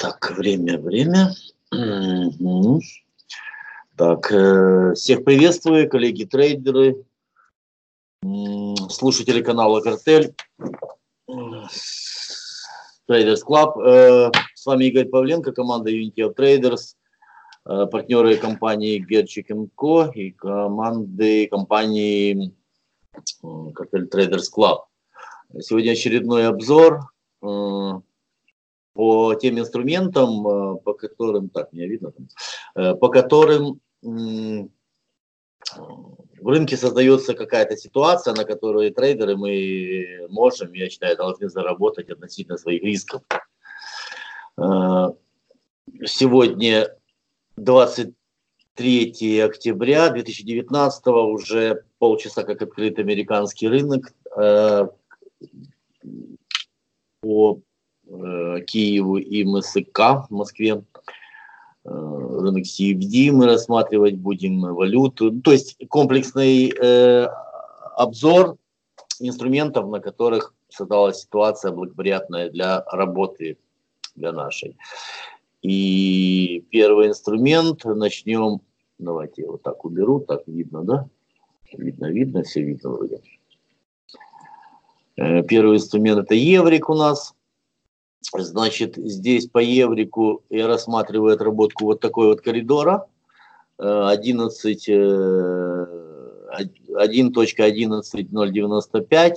Так, время, время. Так, э, всех приветствую, коллеги трейдеры, слушатели канала Картель, Traders Club. Э, с вами Игорь Павленко, команда Unity of Traders, э, партнеры компании Gerchik Co и команды компании Картель Traders Club. Сегодня очередной обзор по тем инструментам, э, по которым, так, меня видно э, по которым в рынке создается какая-то ситуация, на которую трейдеры мы можем, я считаю, должны заработать относительно своих рисков. Э, сегодня 23 октября 2019, уже полчаса как открыт американский рынок. По Киеву и МСК в Москве. Э, рынок CFD мы рассматривать будем, валюту. То есть комплексный э, обзор инструментов, на которых создалась ситуация благоприятная для работы для нашей. И первый инструмент начнем, давайте я вот так уберу, так видно, да? Видно, видно, все видно вроде. Э, первый инструмент это еврик у нас. Значит, здесь по еврику я рассматриваю отработку вот такой вот коридора. 11, 1.11095.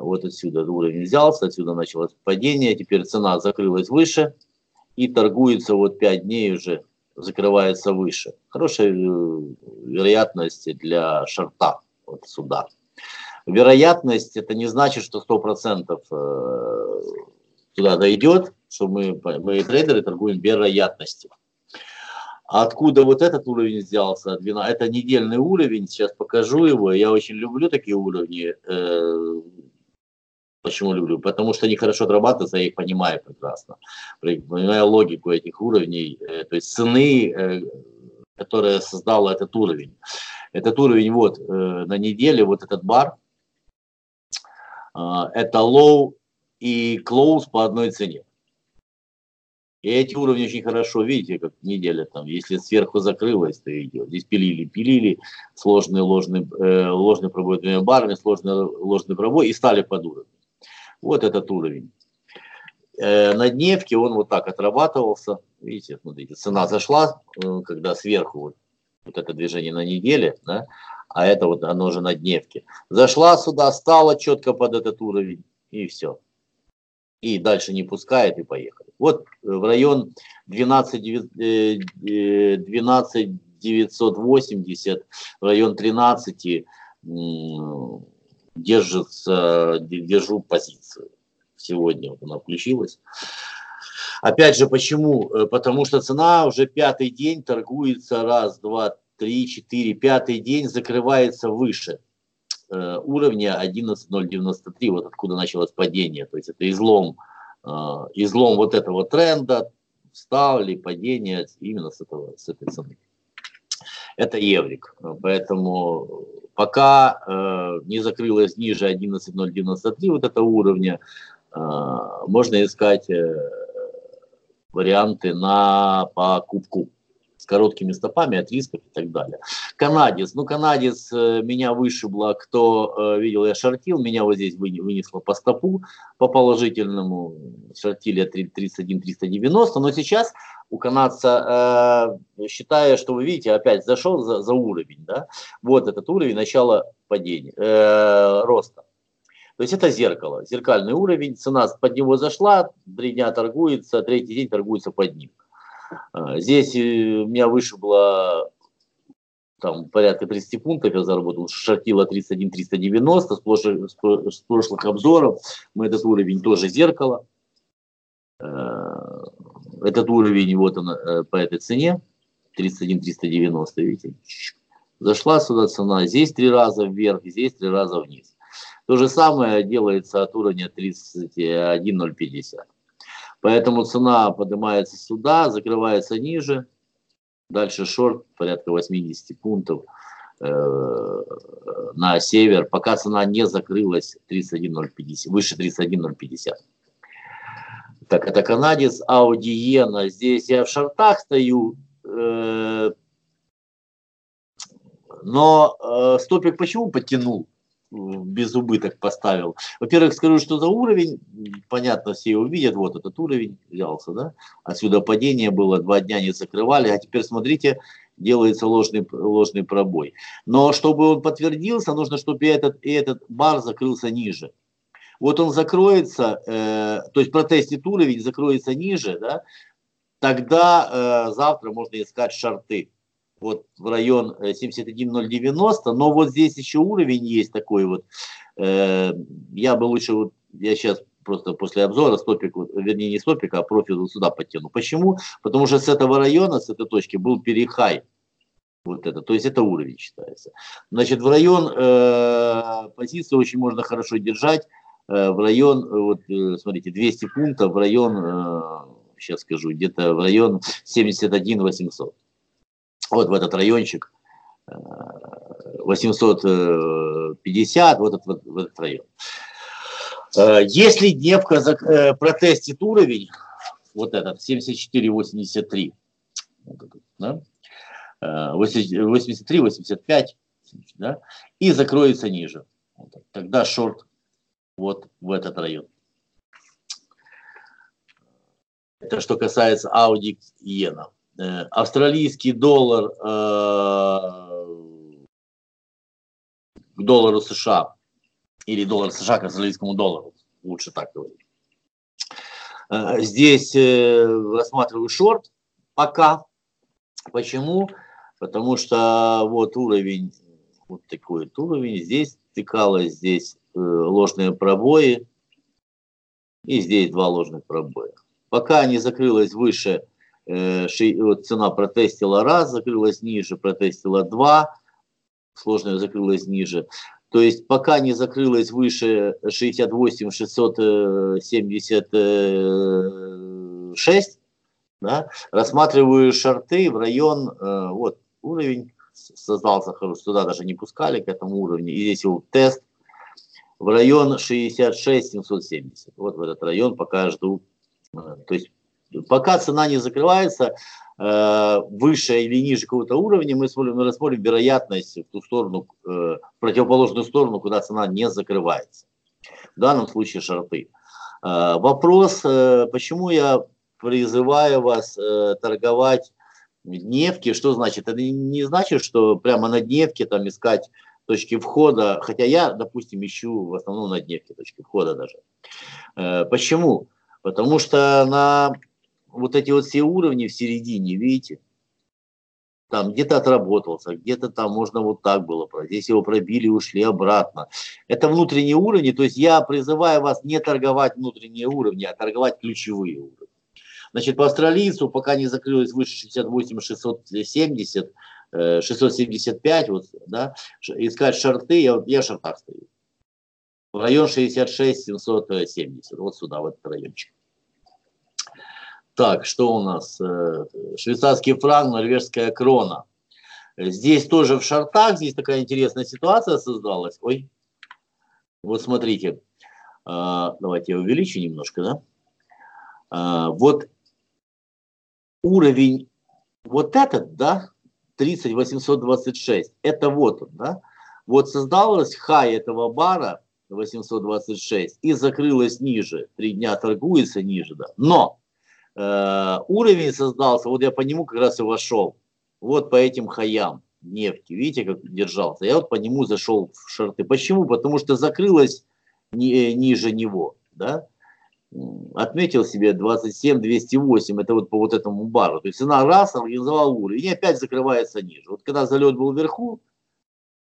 Вот отсюда уровень взялся, отсюда началось падение. Теперь цена закрылась выше и торгуется вот 5 дней уже закрывается выше. Хорошая э, вероятность для шарта вот сюда. Вероятность это не значит, что 100% туда дойдет, что мы, мы трейдеры торгуем вероятностью. А откуда вот этот уровень взялся? Это недельный уровень, сейчас покажу его. Я очень люблю такие уровни. Э, почему люблю? Потому что они хорошо отрабатываются, я их понимаю прекрасно. Понимаю логику этих уровней, э, то есть цены, э, которая создала этот уровень. Этот уровень вот на неделе, вот этот бар, это low и close по одной цене. И эти уровни очень хорошо, видите, как неделя там, если сверху закрылось, то идет. Здесь пилили, пилили, сложный ложный, э, ложный пробой двумя барами, сложный ложный пробой и стали под уровень. Вот этот уровень. Э, на дневке он вот так отрабатывался. Видите, смотрите, цена зашла, э, когда сверху вот, вот это движение на неделе, да, а это вот оно же на дневке. Зашла сюда, стала четко под этот уровень и все и дальше не пускает и поехали. Вот э, в район 12, 12 980, в район 13 держится, держу позицию. Сегодня вот она включилась. Опять же, почему? Э, потому что цена уже пятый день торгуется раз, два, три, четыре, пятый день закрывается выше э, уровня 11.093, вот откуда началось падение. То есть это излом, э, излом вот этого тренда, встали падение именно с, этого, с этой цены. Это еврик. Поэтому пока э, не закрылось ниже 11.093 вот этого уровня, можно искать варианты на покупку короткими стопами от рисков и так далее. Канадец. Ну, канадец э, меня вышибло, кто э, видел, я шортил, меня вот здесь вынесло по стопу, по положительному, шортили 31-390, но сейчас у канадца, э, считая, что вы видите, опять зашел за, за уровень, да, вот этот уровень начала падения, э, роста. То есть это зеркало, зеркальный уровень, цена под него зашла, три дня торгуется, третий день торгуется под ним. Здесь у э, меня вышибло там порядка 30 пунктов я заработал, шортила 31-390 с, прошлых, с прошлых обзоров. Мы этот уровень тоже зеркало. Э, этот уровень вот он э, по этой цене 31-390, видите. Зашла сюда цена, здесь три раза вверх, здесь три раза вниз. То же самое делается от уровня 31.050. Поэтому цена поднимается сюда, закрывается ниже. Дальше шорт порядка 80 пунктов э, на север, пока цена не закрылась 31.050, выше 31.050. Так, это канадец Audi Иена. Здесь я в шортах стою. Э, но э, стопик почему подтянул? Без убыток поставил. Во-первых, скажу, что за уровень, понятно, все его видят, вот этот уровень взялся, да, отсюда падение было, два дня не закрывали, а теперь смотрите, делается ложный, ложный пробой. Но чтобы он подтвердился, нужно, чтобы этот, и этот бар закрылся ниже. Вот он закроется, э, то есть протестит уровень, закроется ниже, да, тогда э, завтра можно искать шарты вот в район 71090, э, но вот здесь еще уровень есть такой вот. Э, я бы лучше, вот, я сейчас просто после обзора стопик, вернее не стопик, а профиль вот сюда подтяну. Почему? Потому что с этого района, с этой точки был перехай. Вот это, то есть это уровень считается. Значит, в район э, позиции очень можно хорошо держать. Э, в район, вот э, смотрите, 200 пунктов, в район, э, сейчас скажу, где-то в район 71 800 вот в этот райончик, 850, вот этот, вот, в этот район. Э, если дневка э, протестит уровень, вот этот, 74,83, да, 83, 85, да, и закроется ниже. Тогда шорт вот в этот район. Это что касается Audi иена. Э, австралийский доллар э, к доллару США или доллар США к австралийскому доллару, лучше так говорить. Э, здесь рассматриваю шорт пока. Почему? Потому что вот уровень, вот такой вот уровень, здесь стыкалось, здесь ложные пробои, и здесь два ложных пробоя. Пока не закрылась выше цена протестила раз, закрылась ниже, протестила два, сложная закрылась ниже. То есть пока не закрылась выше 68 676, да, рассматриваю шарты в район, э, вот уровень создался, сюда даже не пускали к этому уровню, и здесь его тест в район 66 770. Вот в этот район пока жду. Э, то есть Пока цена не закрывается э, выше или ниже какого-то уровня, мы смотрим, рассмотрим вероятность в ту сторону, э, в противоположную сторону, куда цена не закрывается. В данном случае шарты. Э, вопрос, э, почему я призываю вас э, торговать дневки, что значит? Это не значит, что прямо на дневке там искать точки входа, хотя я, допустим, ищу в основном на дневке точки входа даже. Э, почему? Потому что на вот эти вот все уровни в середине, видите, там где-то отработался, где-то там можно вот так было пройти. Здесь его пробили, ушли обратно. Это внутренние уровни, то есть я призываю вас не торговать внутренние уровни, а торговать ключевые уровни. Значит, по австралийцу, пока не закрылось выше 68 670, 675, вот, да, искать шарты, я, я в шартах стою. В район 66 770, вот сюда, в этот райончик. Так, что у нас? Э, швейцарский франк, норвежская крона. Здесь тоже в шартах, здесь такая интересная ситуация создалась. Ой, вот смотрите. А, давайте я увеличу немножко, да? А, вот уровень, вот этот, да, 30826, это вот он, да? Вот создалась хай этого бара 826 и закрылась ниже, три дня торгуется ниже, да. Но Э, уровень создался, вот я по нему как раз и вошел, вот по этим хаям нефти, видите, как держался, я вот по нему зашел в шарты. Почему? Потому что закрылось ни, э, ниже него, да, отметил себе 27 208 это вот по вот этому бару. То есть цена раз организовал уровень и опять закрывается ниже. Вот когда залет был вверху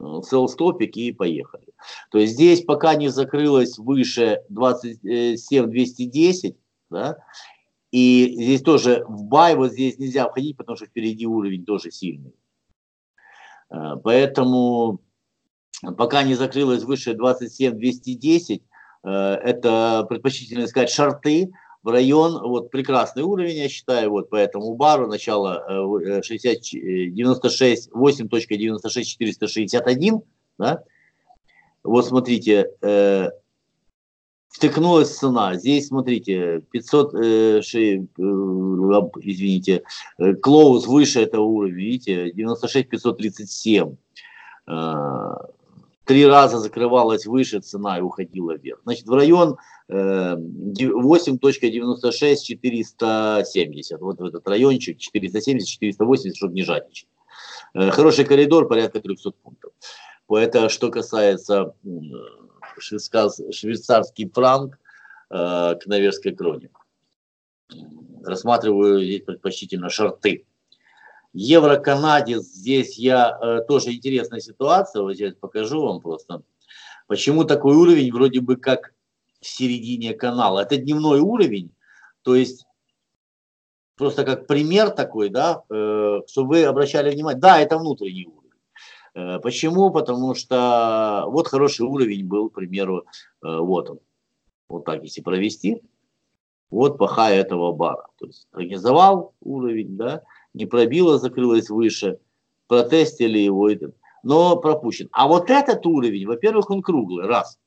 сел стопик и поехали. То есть здесь пока не закрылось выше 27 210 да, и здесь тоже в бай вот здесь нельзя входить, потому что впереди уровень тоже сильный. Э, поэтому пока не закрылось выше 27-210, э, это предпочтительно искать шарты в район, вот прекрасный уровень, я считаю, вот по этому бару, начало 60, 96, 8.96 461, да, вот смотрите, стыкнулась цена. Здесь, смотрите, 500, э, ши, э, извините, э, клоуз выше этого уровня, видите, 96 537. Э, три раза закрывалась выше цена и уходила вверх. Значит, в район э, 8.96 470. Вот в этот райончик 470-480, чтобы не жадничать. Э, хороший коридор, порядка 300 пунктов. Это что касается швейцарский франк э, к норвежской кроне. Рассматриваю здесь предпочтительно шорты. Евро-канадец, здесь я э, тоже интересная ситуация, вот сейчас покажу вам просто. Почему такой уровень вроде бы как в середине канала? Это дневной уровень, то есть просто как пример такой, да, э, чтобы вы обращали внимание. Да, это внутренний уровень. Э, почему? Потому что вот хороший уровень был, к примеру, э, вот он. Вот так, если провести, вот паха этого бара. То есть организовал уровень, да, не пробило, закрылось выше, протестили его, но пропущен. А вот этот уровень, во-первых, он круглый, раз.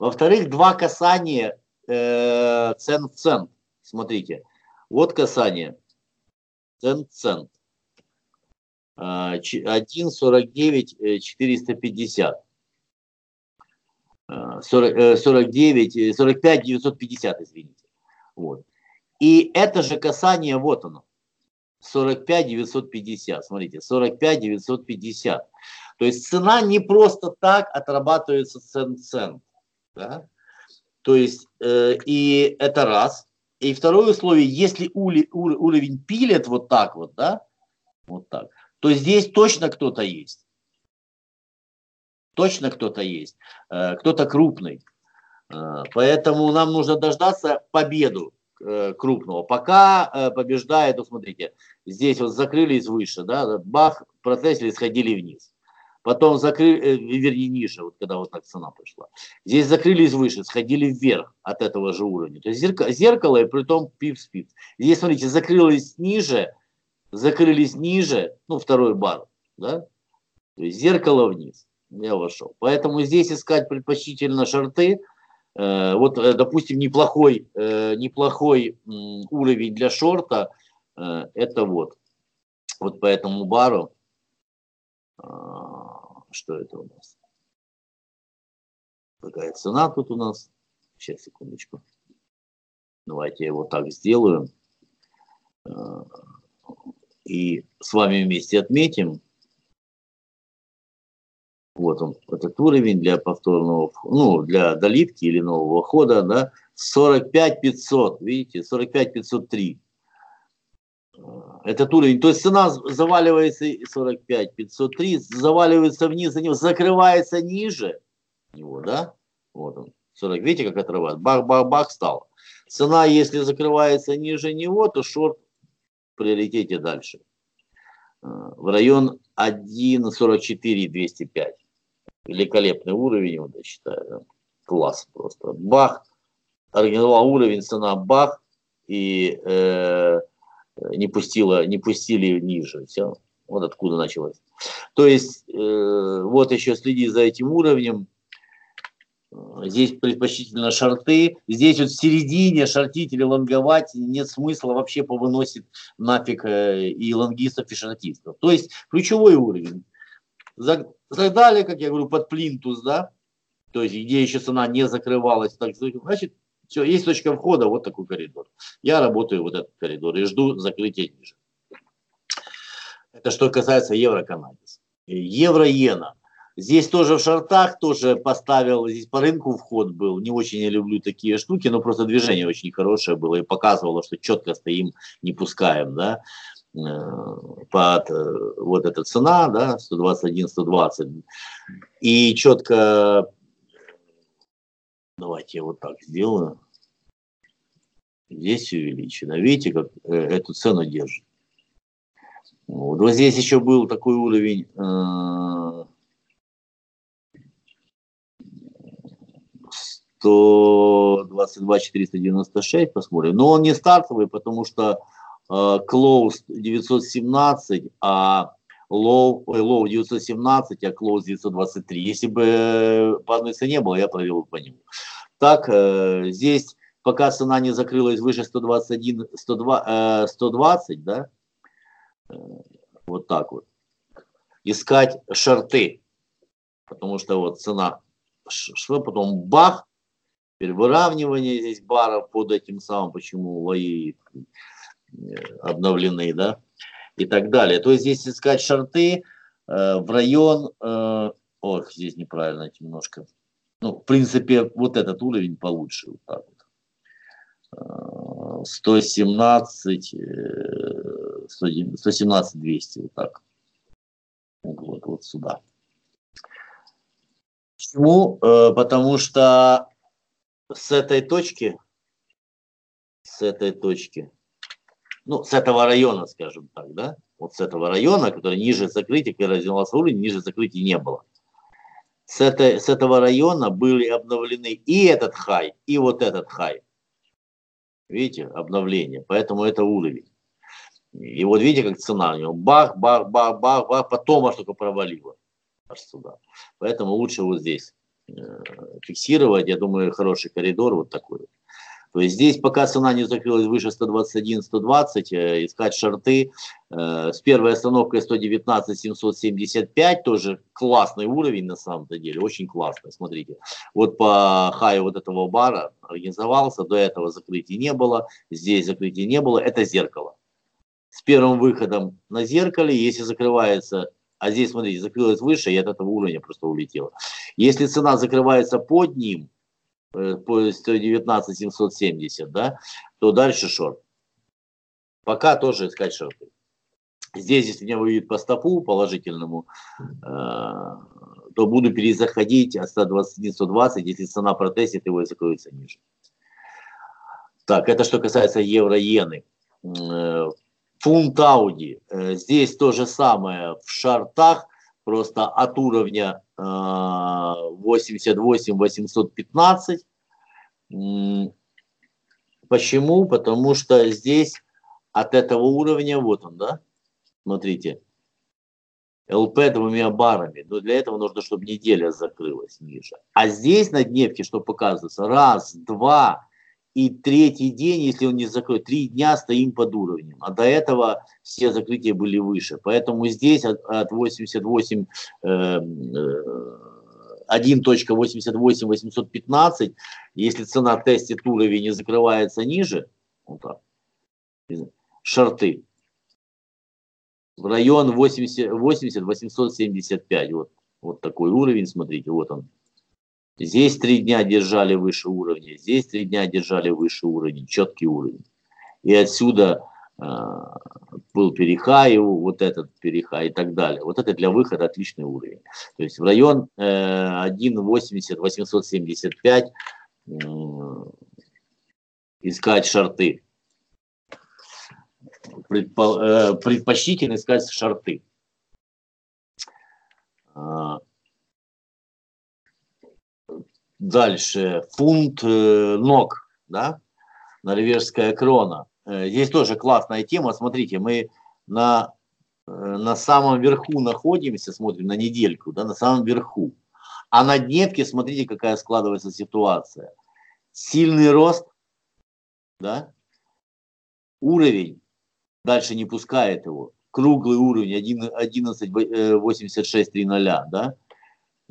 Во-вторых, два касания э, цент в цент. Смотрите, вот касание, цент в цент. 1,49 450. 49, 45 950, извините. Вот. И это же касание, вот оно, 45 950. Смотрите, 45 950. То есть цена не просто так отрабатывается цент-цент. Да? То есть, э, и это раз. И второе условие, если ули, уровень пилит вот так вот, да, вот так, то здесь точно кто-то есть. Точно кто-то есть. Э, кто-то крупный. Э, поэтому нам нужно дождаться победу э, крупного. Пока побеждает, вот смотрите, здесь вот закрылись выше, да, бах, протестили, сходили вниз. Потом закрыли, вернее, ниже, вот когда вот так цена пошла. Здесь закрылись выше, сходили вверх от этого же уровня. То есть зеркало, зеркало и при том пип-спип. Здесь, смотрите, закрылось ниже, закрылись ниже, ну, второй бар, да, то есть зеркало вниз, я вошел. Поэтому здесь искать предпочтительно шорты, э, вот, э, допустим, неплохой, э, неплохой э, уровень для шорта, э, это вот, вот по этому бару, э, что это у нас? Какая цена тут у нас? Сейчас, секундочку. Давайте я его так сделаю. И с вами вместе отметим. Вот он, этот уровень для повторного, ну, для долитки или нового хода, да, 45 500, видите, 45 503. Этот уровень, то есть цена заваливается 45 503, заваливается вниз, за него закрывается ниже него, да, вот он, 40, видите, как отрывает, бах-бах-бах стал. Цена, если закрывается ниже него, то шорт приоритете дальше. Э, в район 1.44 205. Великолепный уровень, вот я считаю. Класс просто. Бах. Организовал уровень, цена бах. И э, не, пустила, не пустили ниже. Все. Вот откуда началось. То есть, э, вот еще следи за этим уровнем. Здесь предпочтительно шорты. Здесь вот в середине шортить или лонговать нет смысла вообще повыносит нафиг э, и лонгистов, и шортистов. То есть ключевой уровень. Загнали, как я говорю, под плинтус, да, то есть где еще цена не закрывалась, так, значит, все, есть точка входа, вот такой коридор. Я работаю вот этот коридор и жду закрытия ниже. Это что касается евро-канадец. Евро-иена. Здесь тоже в шортах тоже поставил, здесь по рынку вход был. Не очень я люблю такие штуки, но просто движение очень хорошее было и показывало, что четко стоим, не пускаем, да. Э, под э, вот эта цена, да, 121, 120. И четко, давайте я вот так сделаю. Здесь увеличено. Видите, как э, эту цену держит. Вот, вот здесь еще был такой уровень 122 496, посмотрим. Но он не стартовый, потому что э, closed 917, а low, low 917, а close 923. Если бы по одной цене было, я провел по нему. Так, э, здесь пока цена не закрылась выше 121, 102, э, 120, да, э, вот так вот, искать шарты, потому что вот цена шла, потом бах, теперь выравнивание здесь баров под этим самым, почему лои э, обновлены, да, и так далее. То есть здесь искать шарты э, в район, э, ох, здесь неправильно немножко, ну, в принципе, вот этот уровень получше, вот так вот. 117, 117 200, вот так. Вот, вот сюда. Почему? Э, потому что с этой точки, с этой точки, ну, с этого района, скажем так, да, вот с этого района, который ниже закрытия, когда развивался уровень, ниже закрытия не было. С, этой, с этого района были обновлены и этот хай, и вот этот хай. Видите, обновление. Поэтому это уровень. И вот видите, как цена у него бах, бах, бах, бах, бах, потом аж только провалило аж сюда. Поэтому лучше вот здесь фиксировать. Я думаю, хороший коридор вот такой. То есть здесь, пока цена не закрылась выше 121-120, э, искать шарты э, с первой остановкой 119-775, тоже классный уровень на самом-то деле, очень классный, смотрите. Вот по хаю вот этого бара организовался, до этого закрытия не было, здесь закрытия не было, это зеркало. С первым выходом на зеркале, если закрывается а здесь, смотрите, закрылась выше, и от этого уровня просто улетела. Если цена закрывается под ним, э, по 119 770, да, то дальше шорт. Пока тоже искать шорты. Здесь, если меня выведет по стопу положительному, э, то буду перезаходить от 121 120, если цена протестит его и закроется ниже. Так, это что касается евро-иены. Э, фунт Ауди. Э, здесь то же самое в шартах, просто от уровня 88 э, 815. Почему? Потому что здесь от этого уровня, вот он, да, смотрите, ЛП двумя барами. Но для этого нужно, чтобы неделя закрылась ниже. А здесь на дневке, что показывается, раз, два, и третий день, если он не закроет, три дня стоим под уровнем. А до этого все закрытия были выше. Поэтому здесь от, от 88 э, 1.88 815, если цена тестит уровень и закрывается ниже, вот так, шарты, в район 80, 80 875, вот, вот такой уровень, смотрите, вот он, Здесь три дня держали выше уровня, здесь три дня держали выше уровня, четкий уровень. И отсюда э, был перехай, вот этот перехай и так далее. Вот это для выхода отличный уровень. То есть в район э, 1.80-875 э, искать шарты. Предпо, э, предпочтительно искать шарты. А, Дальше фунт э, ног, да, норвежская крона. Э, здесь тоже классная тема. Смотрите, мы на, э, на самом верху находимся, смотрим на недельку, да, на самом верху. А на дневке, смотрите, какая складывается ситуация. Сильный рост, да, уровень, дальше не пускает его. Круглый уровень 11.8630, да,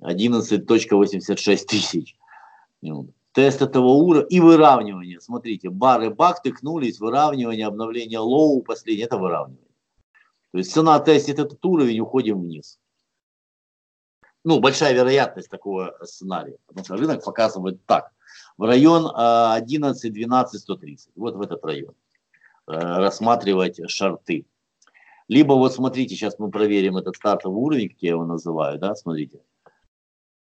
11.86 тысяч. Тест этого уровня и выравнивание. Смотрите, бар в бар тыкнулись, выравнивание, обновление low последнее, это выравнивание. То есть цена тестит этот уровень, уходим вниз. Ну, большая вероятность такого сценария, потому что рынок показывает так. В район 11, 12, 130, вот в этот район э, рассматривать шорты. Либо вот смотрите, сейчас мы проверим этот стартовый уровень, как я его называю, да, смотрите.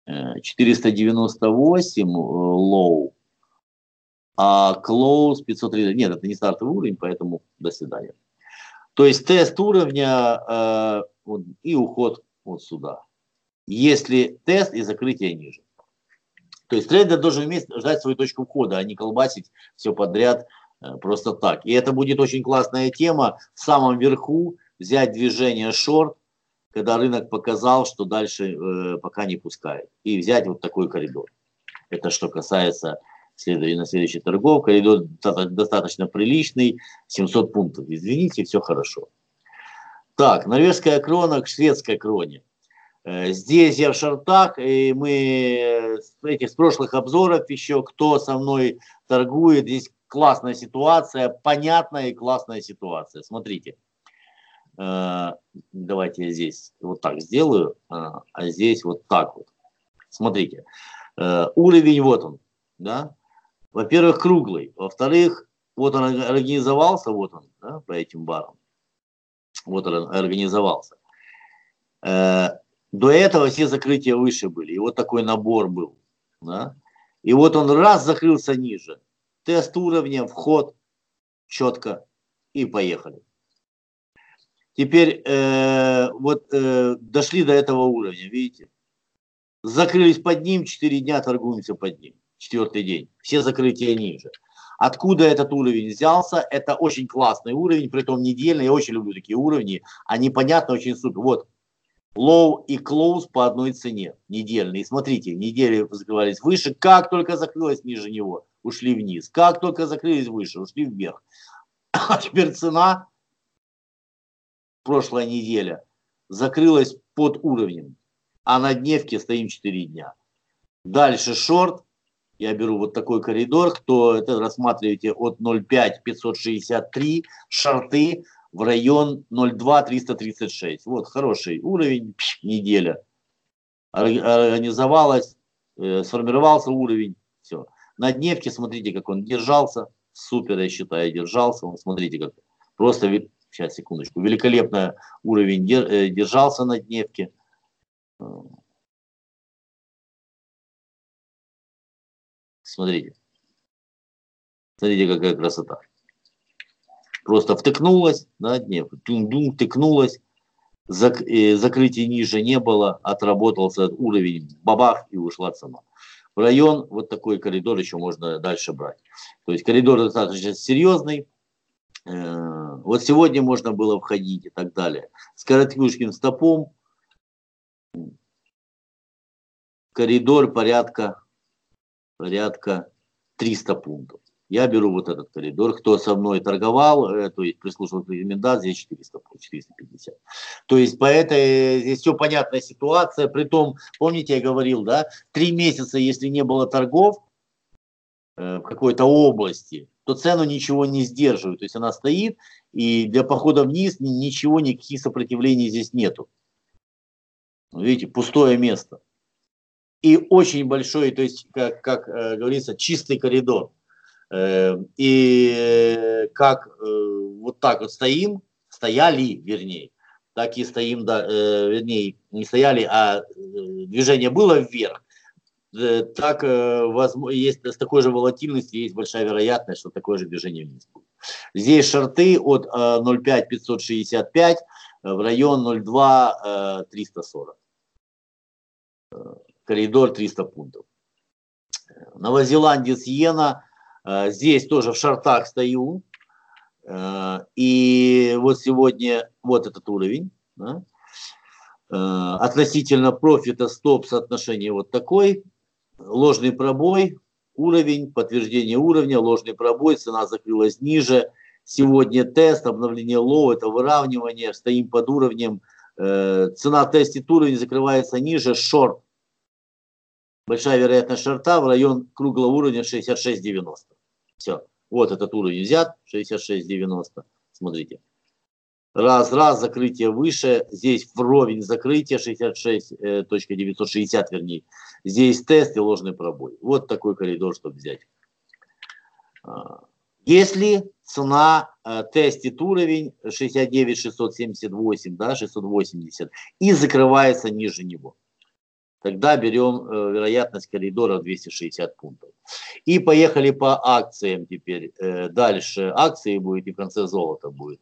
498 low, а close 530. Нет, это не стартовый уровень, поэтому до свидания. То есть тест уровня э, вот, и уход вот сюда. Если тест и закрытие ниже. То есть трейдер должен уметь ждать свою точку входа, а не колбасить все подряд э, просто так. И это будет очень классная тема в самом верху взять движение шорт, когда рынок показал, что дальше э, пока не пускает. И взять вот такой коридор. Это что касается на следующий торгов. Коридор достаточно приличный, 700 пунктов. Извините, все хорошо. Так, норвежская крона к шведской кроне. Э, здесь я в шортах, и мы с этих с прошлых обзоров еще, кто со мной торгует, здесь классная ситуация, понятная и классная ситуация. Смотрите, э, давайте я здесь вот так сделаю, а, а здесь вот так вот. Смотрите, э, уровень вот он, да, во-первых, круглый, во-вторых, вот он организовался, вот он, да, по этим барам, вот он организовался. Э, до этого все закрытия выше были, и вот такой набор был, да, и вот он раз закрылся ниже, тест уровня, вход, четко, и поехали. Теперь э, вот э, дошли до этого уровня, видите, закрылись под ним, 4 дня торгуемся под ним четвертый день. Все закрытия ниже. Откуда этот уровень взялся? Это очень классный уровень, при том недельный. Я очень люблю такие уровни. Они понятны, очень супер. Вот, low и close по одной цене, недельные. Смотрите, недели закрывались выше, как только закрылась ниже него, ушли вниз. Как только закрылись выше, ушли вверх. А теперь цена, прошлая неделя, закрылась под уровнем, а на дневке стоим 4 дня. Дальше шорт, я беру вот такой коридор, кто это рассматриваете от 0,5 563 шарты в район 0,2 336. Вот хороший уровень, неделя. Организовалась, э, сформировался уровень, все. На дневке, смотрите, как он держался, супер, я считаю, держался. Он, смотрите, как просто, сейчас, секундочку, великолепно уровень э, держался на дневке. Смотрите. Смотрите, какая красота. Просто втыкнулась, да, дне, дум-дум, втыкнулась, зак, э, закрытия ниже не было, отработался уровень, бабах, и ушла цена. В район, вот такой коридор еще можно дальше брать. То есть коридор достаточно серьезный. Э, вот сегодня можно было входить и так далее. С коротким стопом коридор порядка порядка 300 пунктов. Я беру вот этот коридор. Кто со мной торговал, э, то есть прислушивался к рекомендации, здесь 400, 450. То есть по этой, здесь все понятная ситуация. Притом, помните, я говорил, да, три месяца, если не было торгов э, в какой-то области, то цену ничего не сдерживает. То есть она стоит, и для похода вниз ничего, никаких сопротивлений здесь нету. Видите, пустое место и очень большой, то есть, как, как э, говорится, чистый коридор. Э, и как э, вот так вот стоим, стояли, вернее, так и стоим, да, э, вернее, не стояли, а э, движение было вверх, э, так э, есть с такой же волатильностью есть большая вероятность, что такое же движение вниз будет. Здесь шарты от э, 0,5 565 в район 0,2 э, 340 коридор 300 пунктов. Новозеландец Йена, э, здесь тоже в шартах стою. Э, и вот сегодня вот этот уровень. Э, относительно профита стоп соотношение вот такой. Ложный пробой, уровень, подтверждение уровня, ложный пробой, цена закрылась ниже. Сегодня тест, обновление low, это выравнивание, стоим под уровнем. Цена тестит уровень, закрывается ниже, шорт большая вероятность шорта в район круглого уровня 66-90. Все. Вот этот уровень взят, 66-90. Смотрите. Раз, раз, закрытие выше. Здесь вровень закрытия 66.960, вернее. Здесь тест и ложный пробой. Вот такой коридор, чтобы взять. А, если цена э, тестит уровень 69 678, да, 680 и закрывается ниже него тогда берем э, вероятность коридора 260 пунктов. И поехали по акциям теперь. Э, дальше акции будет и в конце золота будет.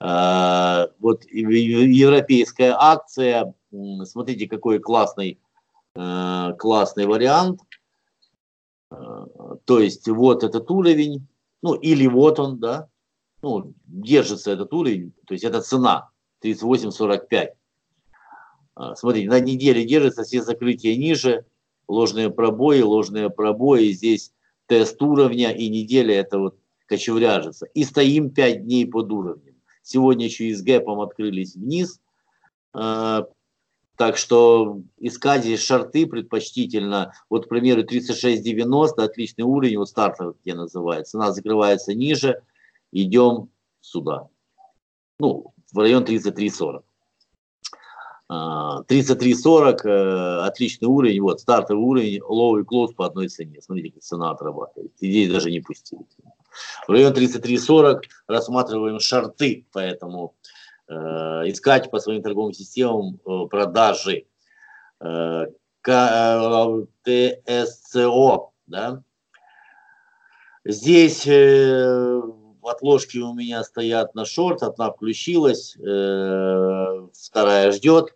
Э, вот европейская акция, смотрите, какой классный, э, классный вариант. Э, то есть вот этот уровень, ну или вот он, да, ну, держится этот уровень, то есть это цена 38,45. А, смотрите, на неделе держится все закрытия ниже, ложные пробои, ложные пробои, здесь тест уровня, и неделя это вот кочевряжется. И стоим 5 дней под уровнем. Сегодня еще и с гэпом открылись вниз. Э, так что искать здесь шарты предпочтительно. Вот, к примеру, 36.90, отличный уровень, вот стартовый, где называется. Цена закрывается ниже, идем сюда. Ну, в район 33.40. 33.40, э, отличный уровень, вот стартовый уровень, low и close по одной цене. Смотрите, цена отрабатывает. здесь даже не пустили. В район 33.40 рассматриваем шарты, поэтому э, искать по своим торговым системам э, продажи. Э, ТСЦО, да. Здесь э, отложки у меня стоят на шорт, одна включилась, э, вторая ждет.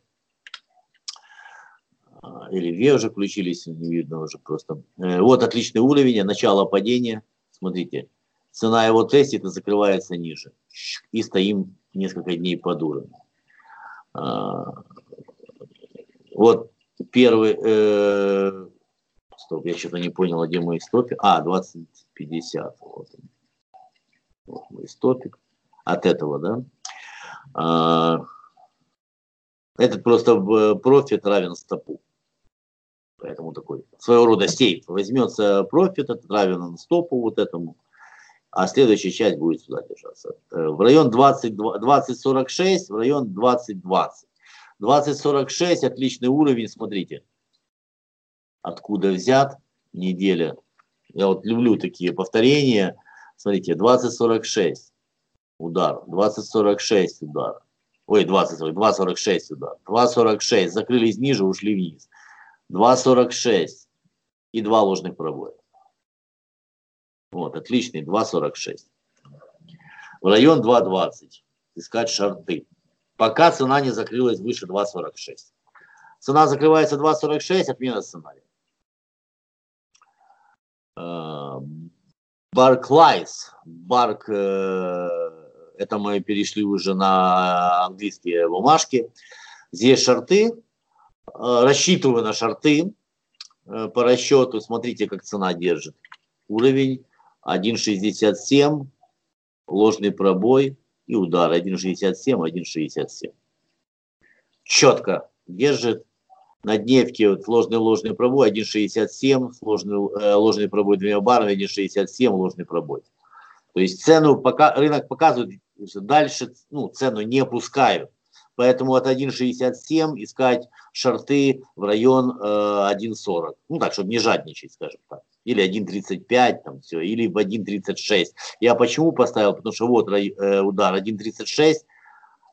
А, или две уже включились, не видно уже просто. Э, вот отличный уровень, начало падения. Смотрите, цена его тестит и закрывается ниже. И стоим несколько дней под уровнем. А, вот первый, э, стоп, я что-то не понял, где мои стопы. А, 2050. Вот, вот мой стопик. От этого, да. А, этот просто профит равен стопу. Поэтому такой своего рода стейп. Возьмется профит, это равен стопу вот этому, а следующая часть будет сюда держаться. Э, в район 2046, в район 2020. 2046 отличный уровень, смотрите. Откуда взят неделя. Я вот люблю такие повторения. Смотрите, 2046 удар, 2046 удар. Ой, 20, 2.46 удар. 2.46, закрылись ниже, ушли вниз. 2.46 и два ложных пробоя. Вот, отличный, 2.46. В район 2.20 искать шарты. Пока цена не закрылась выше 2.46. Цена закрывается 2.46, отмена сценария. Барклайс. Барк, э, это мы перешли уже на английские бумажки. Здесь шарты, Э, рассчитываю на шарты э, по расчету. Смотрите, как цена держит. Уровень 1.67, ложный пробой и удар 1.67, 1.67. Четко держит. На дневке вот, ложный ложный пробой 1.67, ложный, э, ложный пробой двумя барами 1.67, ложный пробой. То есть цену пока рынок показывает, дальше ну, цену не опускают. Поэтому от 1.67 искать шарты в район э, 1.40. Ну так, чтобы не жадничать, скажем так. Или 1.35, там все, или в 1.36. Я почему поставил? Потому что вот э, удар 1.36,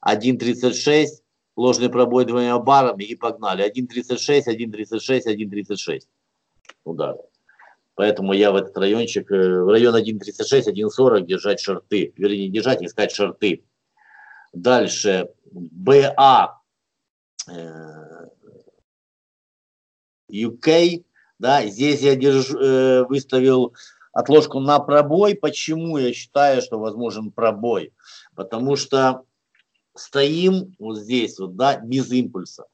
1.36, ложный пробой двумя барами и погнали. 1.36, 1.36, 1.36 удар. Поэтому я в этот райончик, э, в район 1.36, 1.40 держать шарты. Вернее, держать, искать шарты. Дальше. БА UK, э, да, здесь я держу, э, выставил отложку на пробой. Почему я считаю, что возможен пробой? Потому что стоим вот здесь вот, да, без импульса.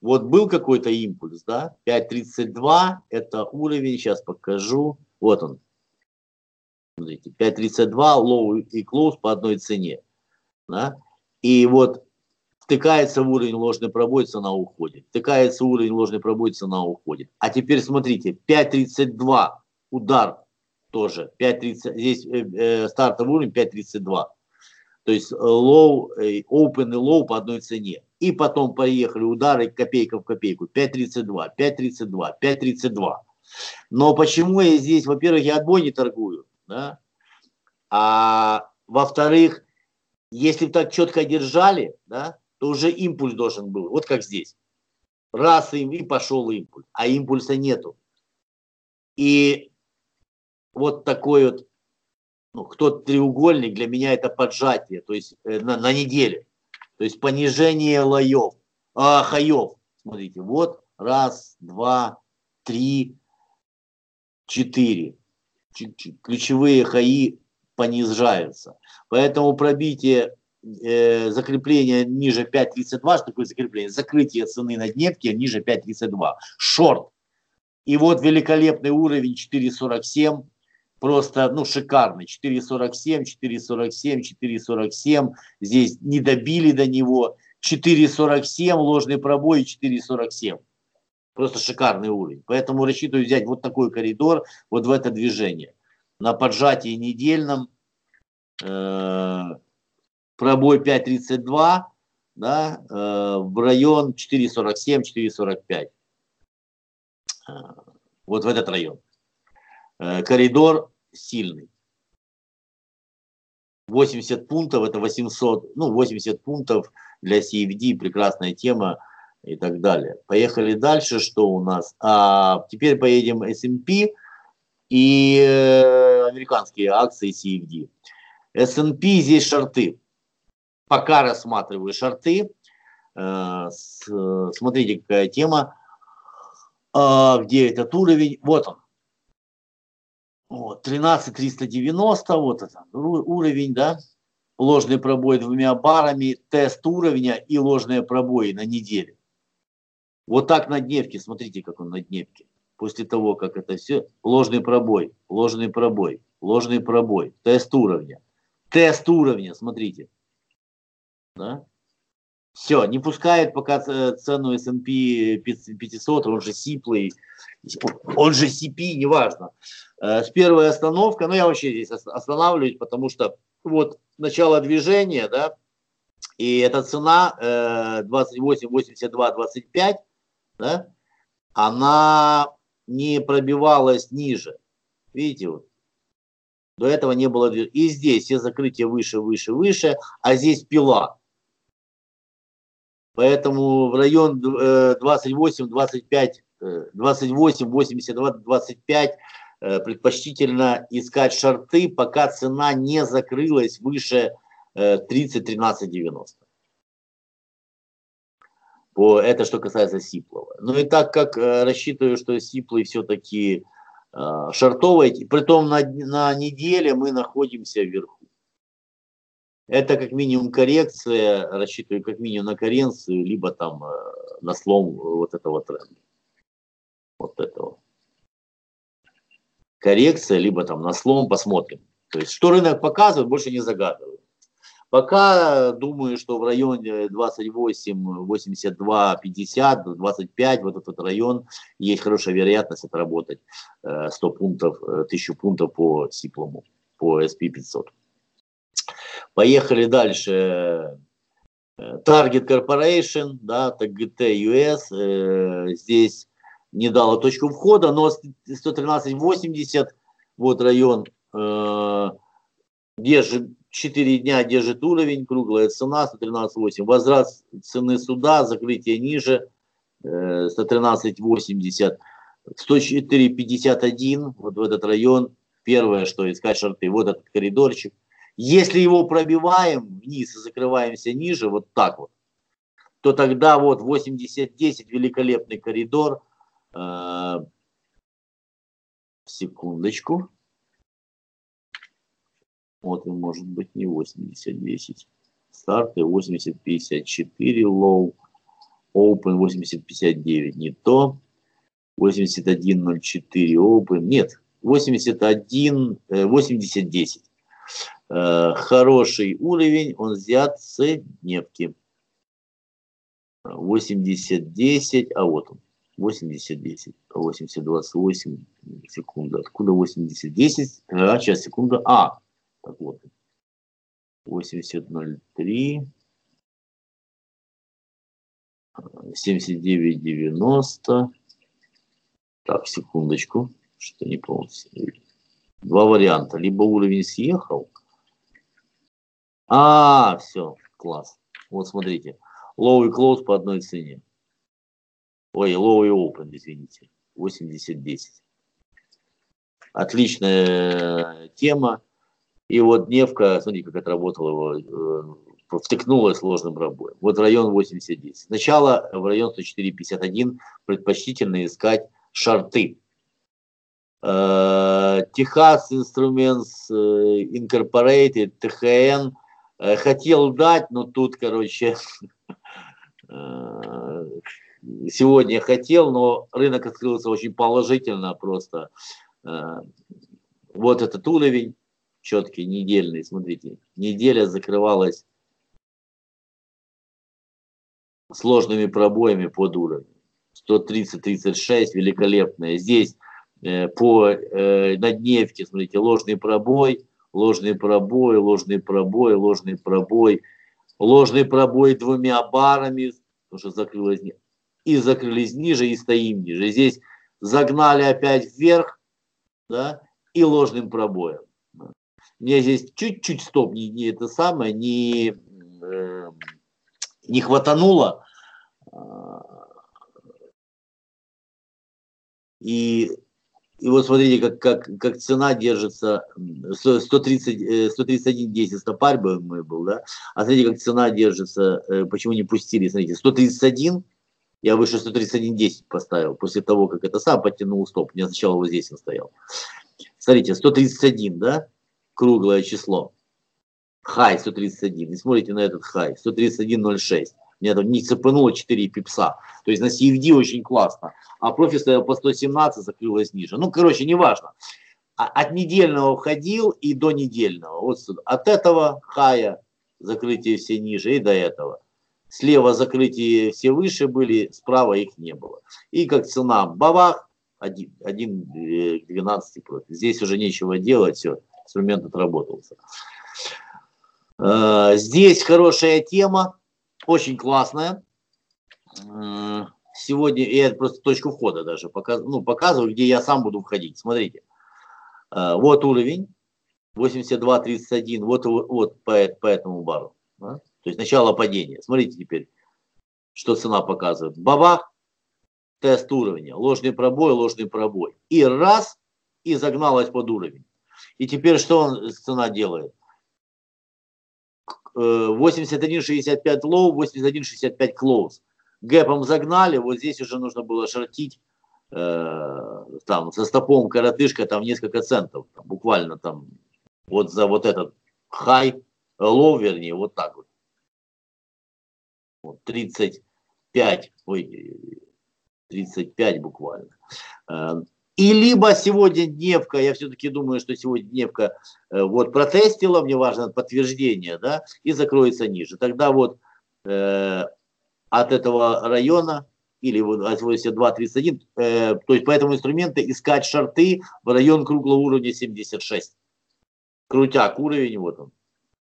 Вот был какой-то импульс, да, 5.32, это уровень, сейчас покажу, вот он, смотрите, 5.32, low и close по одной цене да, и вот втыкается в уровень ложной пробой, цена уходит. Втыкается уровень ложной пробой, цена уходит. А теперь смотрите, 5.32, удар тоже, 5.30, здесь э, э, стартовый уровень 5.32. То есть low, э, open и low по одной цене. И потом поехали удары копейка в копейку. 5.32, 5.32, 5.32. Но почему я здесь, во-первых, я отбой не торгую, да? а во-вторых, если бы так четко держали, да, то уже импульс должен был. Вот как здесь. Раз им и пошел импульс. А импульса нету. И вот такой вот, ну, кто треугольник, для меня это поджатие, то есть э, на, на неделе. То есть понижение лоев, а, хаев. Смотрите, вот раз, два, три, четыре. Ключевые хаи понижаются. Поэтому пробитие э, закрепление ниже 5.32, что такое закрепление? Закрытие цены на дневке ниже 5.32. Шорт. И вот великолепный уровень 4.47, просто, ну, шикарный. 4.47, 4.47, 4.47. Здесь не добили до него. 4.47, ложный пробой 4.47. Просто шикарный уровень. Поэтому рассчитываю взять вот такой коридор, вот в это движение. На поджатии недельном э, пробой 5.32, да, э, в район 4.47, 4.45. Э, вот в этот район. Э, коридор сильный. 80 пунктов, это 800, ну 80 пунктов для CFD, прекрасная тема и так далее. Поехали дальше, что у нас? А, теперь поедем S&P и э, американские акции CFD. S&P здесь шарты. Пока рассматриваю шарты. Э, смотрите, какая тема. А, где этот уровень? Вот он. Вот, 13390, вот это уровень, да, ложный пробой двумя барами, тест уровня и ложные пробои на неделе. Вот так на дневке, смотрите, как он на дневке. После того, как это все, ложный пробой, ложный пробой, ложный пробой, тест уровня. Тест уровня, смотрите. Да? Все, не пускает пока цену S&P 500, он же сиплый, он же CP, неважно. Э, с первой остановка, ну я вообще здесь останавливаюсь, потому что вот начало движения, да, и эта цена 28,82,25, э, да, она не пробивалась ниже. Видите, вот. До этого не было. И здесь все закрытия выше, выше, выше, а здесь пила. Поэтому в район 28, 25, 28, 82, 25 предпочтительно искать шарты, пока цена не закрылась выше 30, 13, 90. По, это что касается Сиплова. Ну и так как э, рассчитываю, что Сиплый все-таки э, шартовый, притом на, на неделе мы находимся вверху. Это как минимум коррекция, рассчитываю как минимум на коррекцию, либо там э, на слом вот этого тренда. Вот этого. Коррекция, либо там на слом, посмотрим. То есть, что рынок показывает, больше не загадываю. Пока думаю, что в районе 28, 82, 50, 25, вот этот район, есть хорошая вероятность отработать 100 э, пунктов, 1000 пунктов по Сиплому, по SP500. Поехали дальше. Target Corporation, да, TGT US, э, здесь не дала точку входа, но 113.80, вот район, э, держит, 4 дня держит уровень, круглая цена 113.8, возврат цены суда, закрытие ниже, э, 113.80, 104.51, вот в этот район, первое, что искать шарты, вот этот коридорчик, если его пробиваем вниз и закрываемся ниже, вот так вот, то тогда вот 80-10 великолепный коридор. Э, секундочку. Вот он может быть не 80-10. Старты 80-54 лоу. Open 80-59 не то. 81-04 open. Нет, 81, 80-10. Э, хороший уровень, он взят с нефти. 80-10, а вот он, 80-10, 80-28 секунды. Откуда 80-10? А, сейчас, секунда. А, так вот. 80-03. 79-90. Так, секундочку. Что не полностью. Два варианта. Либо уровень съехал, а, все, класс. Вот смотрите. Low и close по одной цене. Ой, low и open, извините. 80-10. Отличная тема. И вот дневка, смотрите, как отработала его, э, втыкнула сложным пробоем. Вот район 80-10. Сначала в район 104-51 предпочтительно искать шарты. Э, Техас э, Incorporated, ТХН – Э, хотел дать, но тут, короче, сегодня хотел, но рынок открылся очень положительно просто. Вот этот уровень четкий, недельный, смотрите. Неделя закрывалась сложными пробоями под уровень. 130-36, великолепная. Здесь э, по э, на дневке, смотрите, ложный пробой, ложный пробой, ложный пробой, ложный пробой, ложный пробой двумя барами, потому что закрылось и закрылись ниже, и стоим ниже. Здесь загнали опять вверх, да, и ложным пробоем. Мне здесь чуть-чуть стоп, не, не это самое, не, э, не хватануло. И, и вот смотрите, как, как, как цена держится, 130, 131.10 стопарь бы мы был, да? А смотрите, как цена держится, э, почему не пустили, смотрите, 131, я выше 131.10 поставил, после того, как это сам подтянул стоп, мне сначала вот здесь он стоял. Смотрите, 131, да, круглое число, хай 131, и смотрите на этот хай, 131.06. Меня там не цепануло 4 пипса. То есть на CFD очень классно. А профи стоял по 117, закрылась ниже. Ну, короче, неважно. А от недельного входил и до недельного. Вот сюда. От этого хая закрытие все ниже и до этого. Слева закрытие все выше были, справа их не было. И как цена бабах, 1, 1 к 12 профи. Здесь уже нечего делать, все, инструмент отработался. Э, здесь хорошая тема очень классная. Сегодня я просто точку входа даже показ, ну, показываю, где я сам буду входить. Смотрите. Э, вот уровень 82.31, вот, вот по, по этому бару. То есть начало падения. Смотрите теперь, что цена показывает. Бабах, тест уровня, ложный пробой, ложный пробой. И раз, и загналась под уровень. И теперь что он, цена делает? 81.65 low, 81.65 close. Гэпом загнали, вот здесь уже нужно было шортить э, там со стопом коротышка там несколько центов, там, буквально там вот за вот этот high, low вернее, вот так вот. вот 35, ой, 35 буквально. И либо сегодня дневка, я все-таки думаю, что сегодня дневка э, вот протестила, мне важно подтверждение, да, и закроется ниже. Тогда вот э, от этого района или вот от 82.31, э, то есть по этому инструменту искать шарты в район круглого уровня 76. Крутяк уровень, вот он,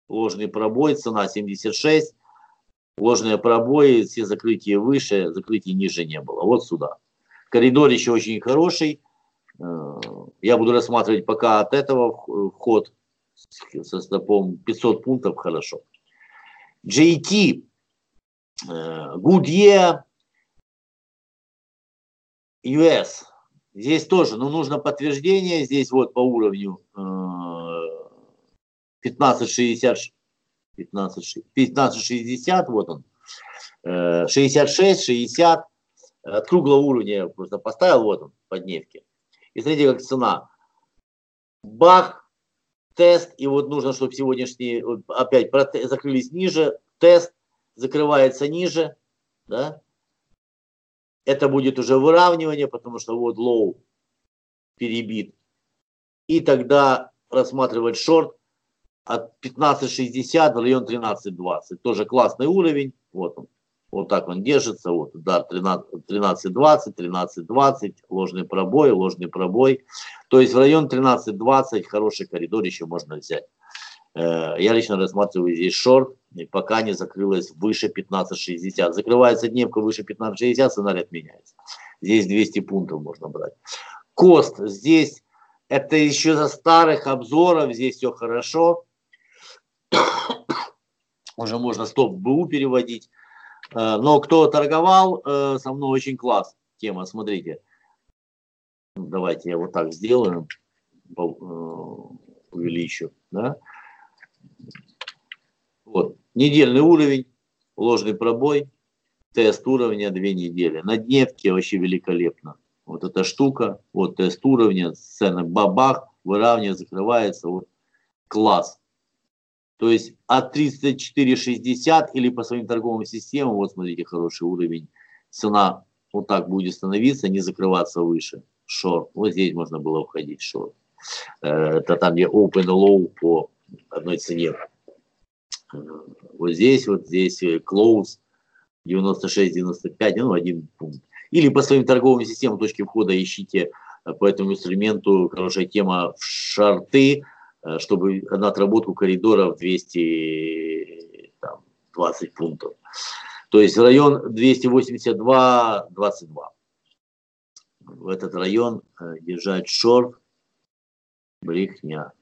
ложный пробой, цена 76, ложные пробои, все закрытия выше, закрытия ниже не было. Вот сюда. Коридор еще очень хороший, я буду рассматривать пока от этого вход со стопом 500 пунктов хорошо. JT, э, Goodyear, US. Здесь тоже, но нужно подтверждение. Здесь вот по уровню 1560, 15, 1560, вот он. 66, э, 60. От круглого уровня я просто поставил, вот он, по дневке. И смотрите, как цена. Бах, тест, и вот нужно, чтобы сегодняшние опять закрылись ниже, тест закрывается ниже, да, это будет уже выравнивание, потому что вот low перебит. И тогда рассматривать шорт от 15.60 в район 13.20. Тоже классный уровень. Вот он. Вот так он держится. Вот удар 13-20, 13-20, ложный пробой, ложный пробой. То есть в район 13-20 хороший коридор еще можно взять. Э, я лично рассматриваю здесь шорт, пока не закрылась выше 15.60. Закрывается дневка выше 15.60, сценарий отменяется. Здесь 200 пунктов можно брать. Кост здесь, это еще за старых обзоров, здесь все хорошо. Уже можно стоп БУ переводить. Э, но кто торговал э, со мной, очень класс тема, смотрите. Давайте я вот так сделаю, э, увеличу. Да? Вот, недельный уровень, ложный пробой, тест уровня две недели. На дневке вообще великолепно. Вот эта штука, вот тест уровня, сцена бабах, выравнивает, закрывается, вот класс. То есть от 34,60 или по своим торговым системам, вот смотрите, хороший уровень, цена вот так будет становиться, не закрываться выше. Шорт. Вот здесь можно было входить шорт. Э, это там, где open low по одной цене. Э, вот здесь, вот здесь close 96-95, ну, один пункт. Или по своим торговым системам точки входа ищите по этому инструменту. Хорошая тема в шарты, чтобы на отработку коридоров 220 пунктов. То есть район 282-22. В этот район э, держать шорт, брехня.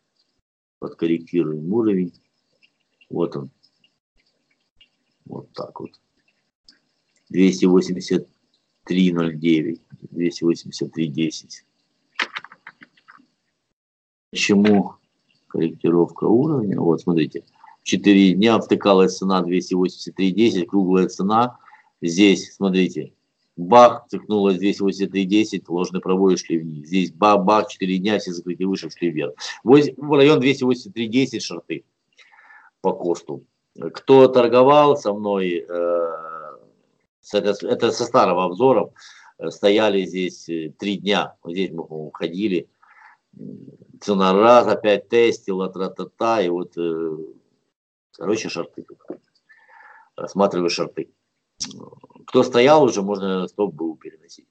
Подкорректируем уровень. Вот он. Вот так вот. 283.09. 283.10. Почему корректировка уровня? Вот, смотрите. 4 дня втыкалась цена 283.10, круглая цена. Здесь, смотрите, бах, втыкнулась 283.10, ложный пробой шли вниз. Здесь бах-бах, 4 дня, все закрытия выше, шли вверх. В район 283.10 шарты по косту. Кто торговал со мной, э, это, это со старого обзора, э, стояли здесь 3 э, дня. Вот здесь мы уходили. Цена раз, опять тестила, тра-та-та, и вот Короче, шарты. Рассматриваю шарты. Кто стоял уже, можно стоп был переносить.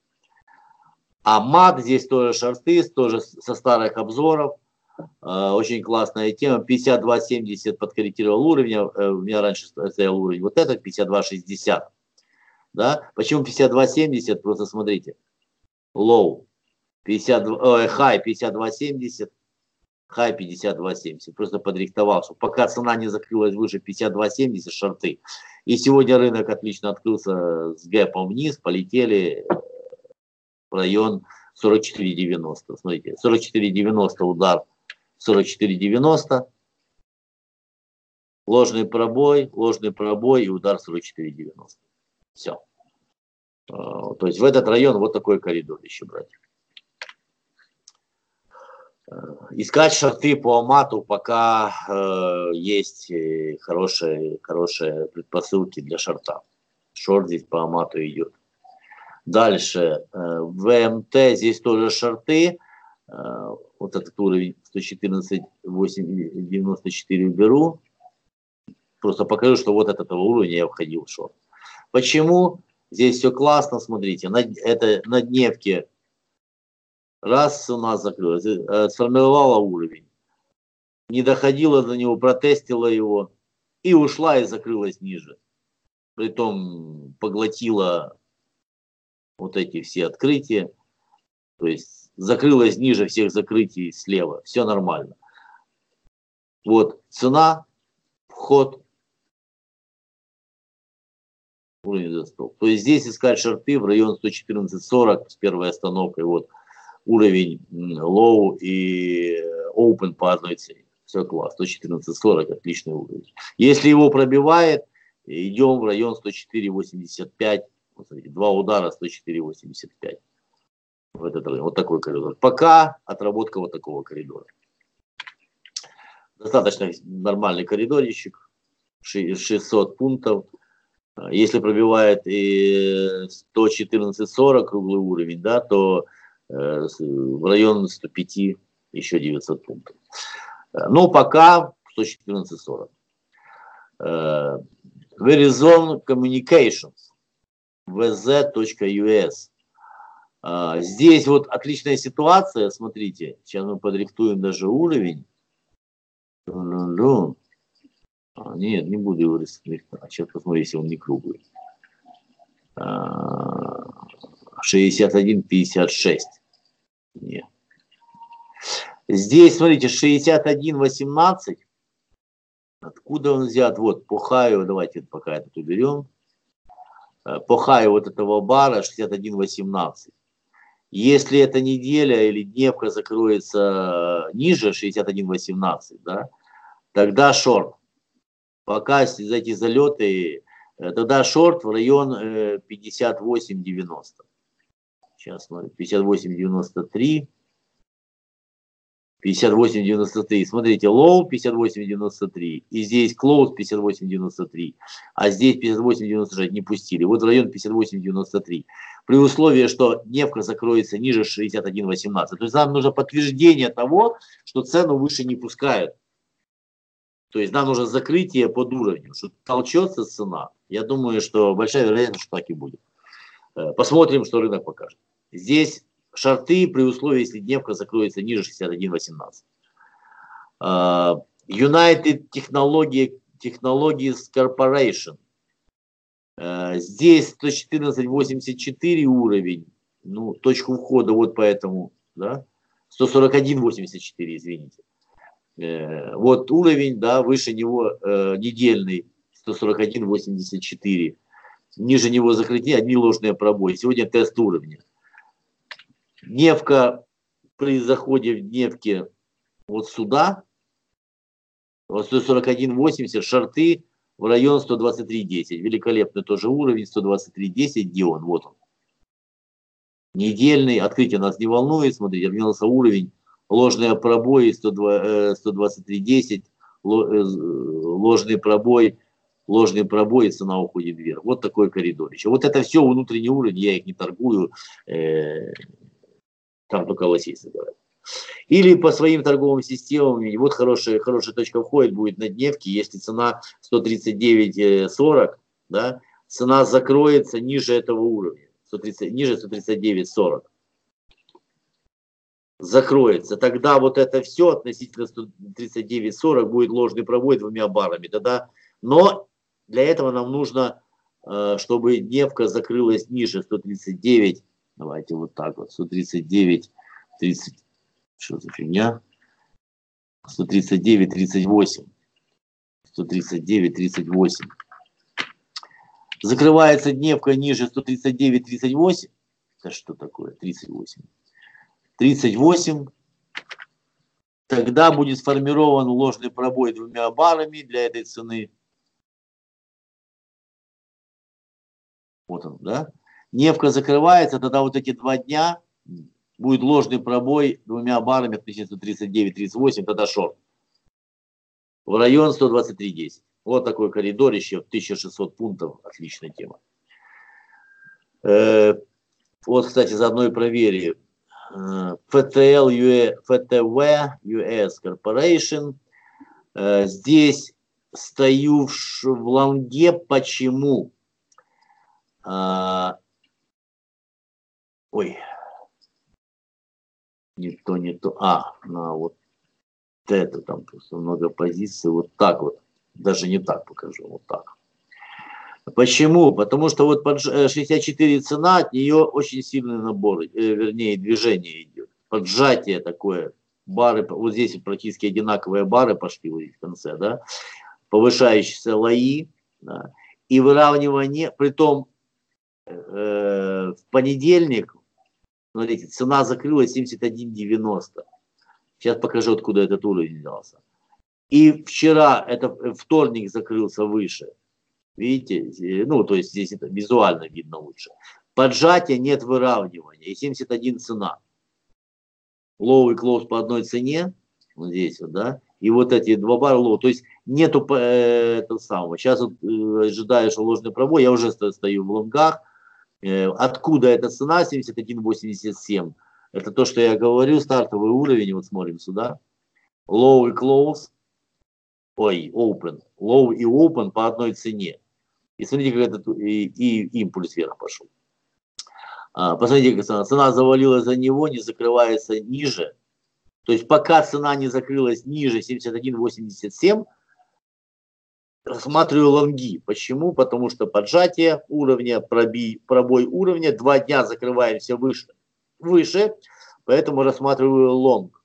А мат здесь тоже шарты, тоже со старых обзоров. А, очень классная тема. 52.70 подкорректировал уровень. Э, у меня раньше стоял уровень вот этот, 52.60. Да? Почему 52.70? Просто смотрите. Low. 52, э, high 52.70 хай 52.70. Просто подрихтовал, что пока цена не закрылась выше 52.70 шорты. И сегодня рынок отлично открылся с гэпом вниз, полетели в район 44.90. Смотрите, 44.90 удар, 44.90. Ложный пробой, ложный пробой и удар 44.90. Все. А, то есть в этот район вот такой коридор еще брать. Э, искать шарты по Амату, пока э, есть э, хорошие, хорошие предпосылки для шарта. Шорт здесь по Амату идет. Дальше, э, ВМТ, здесь тоже шарты. Э, вот этот уровень 114.894 уберу. Просто покажу, что вот от этого уровня я входил в шорт. Почему? Здесь все классно, смотрите. На, это на дневке Раз у нас закрылась, э, сформировала уровень, не доходила до него, протестила его и ушла и закрылась ниже. Притом поглотила вот эти все открытия, то есть закрылась ниже всех закрытий слева, все нормально. Вот цена, вход, уровень за стол. То есть здесь искать шарты в район 114.40 с первой остановкой. Вот уровень low и open по одной цене. Все класс, 114.40, отличный уровень. Если его пробивает, идем в район 104.85, вот смотрите, два удара 104.85 в этот район. Вот такой коридор. Пока отработка вот такого коридора. Достаточно нормальный коридорчик, 600 пунктов. Если пробивает и 114.40 круглый уровень, да, то Э, в район 105, еще 900 пунктов. Э, но пока 114.40. Э, Verizon Communications, vz.us. Здесь вот отличная ситуация, смотрите, сейчас мы подрихтуем даже уровень. А, нет, не буду его рисовать. Сейчас посмотрим, если он не круглый. 61,56. Нет. Здесь, смотрите, 61,18. Откуда он взят? Вот, по хаю, давайте пока этот уберем. Э, по хаю вот этого бара 61,18. Если эта неделя или дневка закроется ниже 61,18, да, тогда шорт. Пока за эти залеты, э, тогда шорт в район 58,90. Сейчас смотрим. 58,93. 58.93. Смотрите, low 58.93. И здесь close 58.93. А здесь 58.96 не пустили. Вот район 58.93. При условии, что нефть закроется ниже 61.18. То есть нам нужно подтверждение того, что цену выше не пускают. То есть нам нужно закрытие под уровнем, что толчется цена. Я думаю, что большая вероятность, что так и будет. Э, посмотрим, что рынок покажет. Здесь шарты при условии, если дневка закроется ниже 61.18. А, United Technology, Technologies Corporation. А, здесь 114.84 уровень, ну, точку входа вот поэтому, да, 141.84, извините. Э, вот уровень, да, выше него э, недельный 141.84. Ниже него закрытие, одни ложные пробои. Сегодня тест уровня. Невка при заходе в Невке вот сюда, вот 141.80, шарты в район 123.10. Великолепный тоже уровень, 123.10, где он? Вот он. Недельный, открытие нас не волнует, смотрите, обменялся уровень, ложные пробои 123.10, э, ложный пробой, ложный пробой, цена уходит вверх. Вот такой коридорище. Вот это все внутренний уровень, я их не торгую, э, там только лосей собирать. Или по своим торговым системам, вот хорошая, хорошая точка входит будет на дневке, если цена 139.40, да, цена закроется ниже этого уровня, 130, ниже 139.40 закроется, тогда вот это все относительно 139.40 будет ложный пробой двумя барами. Тогда, но для этого нам нужно, э, чтобы дневка закрылась ниже 139 Давайте вот так вот. 139, 30. Что за фигня? 139, 38. 139, 38. Закрывается дневка ниже 139, 38. Это что такое? 38. 38. Тогда будет сформирован ложный пробой двумя барами для этой цены. Вот он, да? Невка закрывается, тогда вот эти два дня будет ложный пробой двумя барами относительно 39-38, тогда шорт. В район 123.10. Вот такой коридор еще 1600 пунктов. Отличная тема. Э, вот, кстати, заодно и проверили. Э, FTL, FTV US Corporation. Э, здесь стою в, в лонге. Почему? Ой. Не то, не то. А, на вот это там просто много позиций. Вот так вот. Даже не так покажу. Вот так. Почему? Потому что вот под 64 э, цена, от нее очень сильный набор, э, вернее, движение идет. Поджатие такое. Бары, вот здесь практически одинаковые бары пошли вот в конце, да. Повышающиеся лои, да. И выравнивание, при том э, в понедельник Смотрите, цена закрылась 71,90. Сейчас покажу, откуда этот уровень взялся. И вчера, это э, вторник закрылся выше. Видите, ну, то есть здесь это визуально видно лучше. Поджатия нет выравнивания. И 71 цена. Low и close по одной цене. Вот здесь вот, да. И вот эти два бара low. То есть нету э, этого самого. Сейчас вот, э, ожидаешь ложный пробой. Я уже стою в лонгах Э, откуда эта цена 71.87? Это то, что я говорю, стартовый уровень, вот смотрим сюда. Low и close, ой, open. Low и open по одной цене. И смотрите, как это и, и импульс вверх пошел. А, посмотрите, как цена, цена завалилась за него, не закрывается ниже. То есть пока цена не закрылась ниже 71.87, рассматриваю лонги. Почему? Потому что поджатие уровня, проби, пробой уровня, два дня закрываемся выше, выше, поэтому рассматриваю лонг.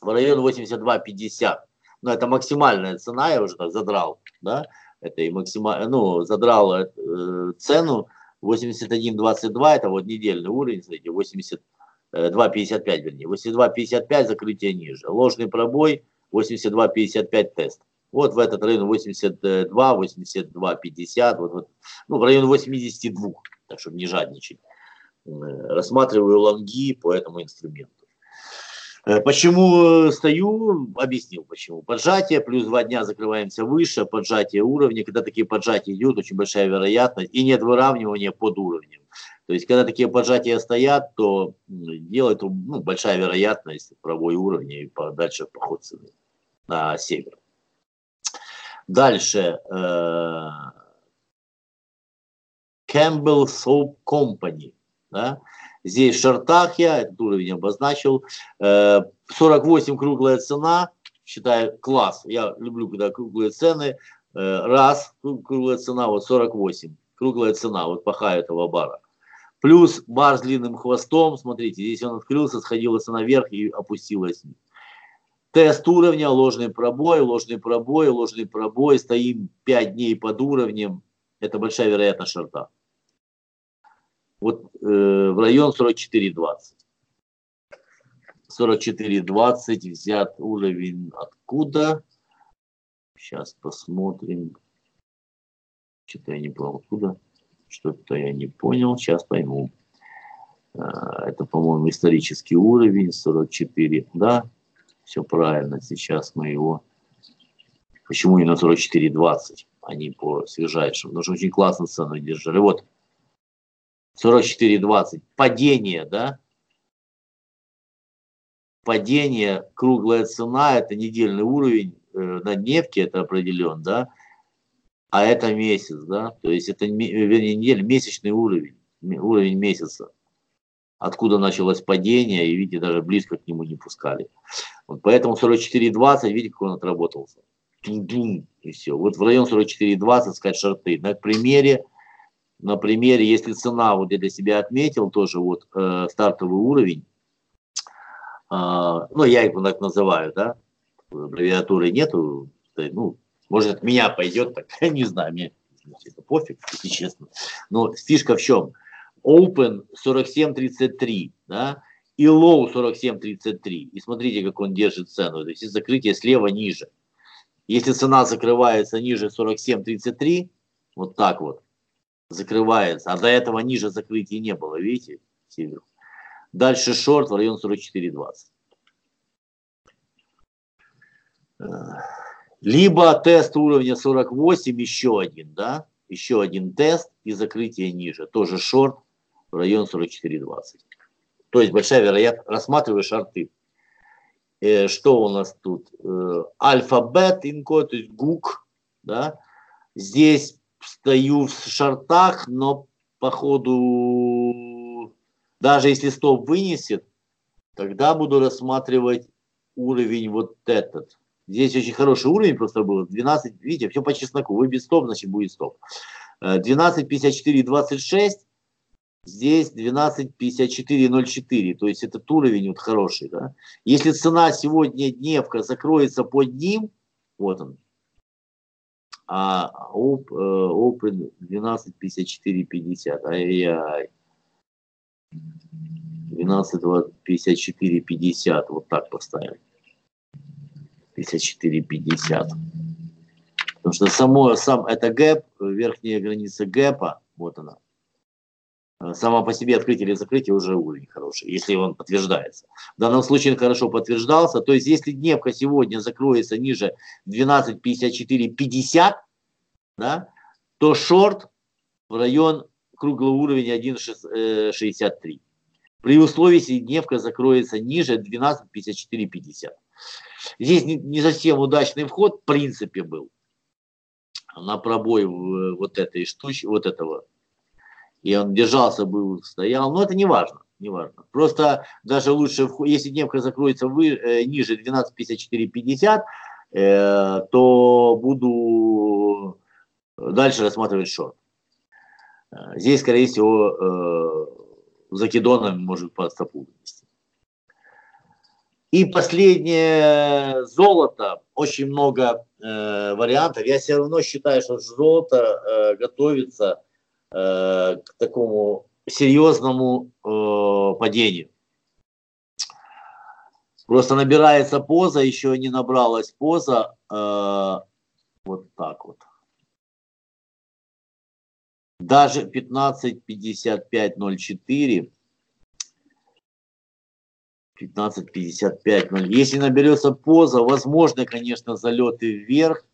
В район 82.50. Но это максимальная цена, я уже так задрал, да, это и максимально, ну, задрал э, цену 81.22, это вот недельный уровень, смотрите, 82.55, вернее, 82.55 закрытие ниже, ложный пробой 82.55 тест. Вот в этот район 82, 82, 50, вот, вот, ну, в район 82, так чтобы не жадничать. Рассматриваю лонги по этому инструменту. Э, почему стою? Объяснил почему. Поджатие, плюс два дня закрываемся выше, поджатие уровня. Когда такие поджатия идут, очень большая вероятность, и нет выравнивания под уровнем. То есть, когда такие поджатия стоят, то делает ну, большая вероятность пробой уровня и дальше поход цены на север. Дальше. Э, Campbell Soap Company. Да? Здесь шартах я этот уровень обозначил. 48 э, круглая цена, считаю класс. Я люблю, когда круглые цены. Э, раз, круглая цена, вот 48. Круглая цена, вот паха этого бара. Плюс бар с длинным хвостом, смотрите, здесь он открылся, сходила цена вверх и опустилась. Тест уровня, ложный пробой, ложный пробой, ложный пробой. Стоим 5 дней под уровнем. Это большая вероятность шарта вот э, в район 44,20. 44,20 взят уровень откуда? Сейчас посмотрим. Что-то я не понял откуда. Что-то я не понял. Сейчас пойму. Э, это, по-моему, исторический уровень 44. Да, все правильно. Сейчас мы его... Почему на 44,20, а не по свежайшим? Потому что очень классно цену держали. Вот 44,20. Падение, да? Падение, круглая цена, это недельный уровень э, на дневке, это определен, да? А это месяц, да? То есть это, вернее, неделя, месячный уровень, уровень месяца. Откуда началось падение, и видите, даже близко к нему не пускали. Вот поэтому 44,20, видите, как он отработался. И все. Вот в район 44,20 сказать шарты. На примере на примере, если цена, вот я для себя отметил, тоже вот э, стартовый уровень, э, ну, я его так называю, да, аббревиатуры нету, ну, может, от меня пойдет, так, не знаю, мне это пофиг, если честно. Но фишка в чем? Open 47.33, да, и low 47.33. И смотрите, как он держит цену. То есть закрытие слева ниже. Если цена закрывается ниже 47.33, вот так вот, закрывается, а до этого ниже закрытия не было, видите, север. Дальше шорт в район 44.20. Э, либо тест уровня 48, еще один, да, еще один тест и закрытие ниже, тоже шорт в район 44.20. То есть большая вероятность, рассматривая шарты. Э, что у нас тут? Э, альфа-бет инкод, то есть гук, да, здесь стою в шортах, но по ходу, даже если стоп вынесет, тогда буду рассматривать уровень вот этот. Здесь очень хороший уровень просто был. 12, видите, все по чесноку. Вы без стоп, значит будет стоп. 12, 54, 26. Здесь 12, 54, 04. То есть этот уровень вот хороший. Да? Если цена сегодня дневка закроется под ним, вот он, а оп, Open 12.54.50. Ай-яй. 12.54.50. Вот так поставим. 54.50. Потому что само, сам это гэп, верхняя граница гэпа, вот она. Сама по себе открытие или закрытие уже уровень хороший, если он подтверждается. В данном случае он хорошо подтверждался. То есть, если дневка сегодня закроется ниже 12.54.50, да, то шорт в район круглого уровня 1.63. При условии, если дневка закроется ниже 12.54.50. Здесь не, совсем удачный вход, в принципе, был на пробой вот этой штучки, вот этого. И он держался, был, стоял, но это не важно. Не важно. Просто даже лучше, если дневка закроется вы, э, ниже 12.54.50, э, то буду дальше рассматривать шорт. Э, здесь, скорее всего, э, закидоном может по стопу вынести. И последнее золото. Очень много э, вариантов. Я все равно считаю, что золото э, готовится к такому серьезному э, падению. Просто набирается поза, еще не набралась поза. Э, вот так вот даже 15.55.04 15.55. Если наберется поза, возможно, конечно, залеты вверх.